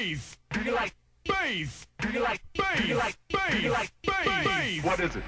bass? Do you like bass? Do you like bass? Do you like bass? Do you like bass? What is it?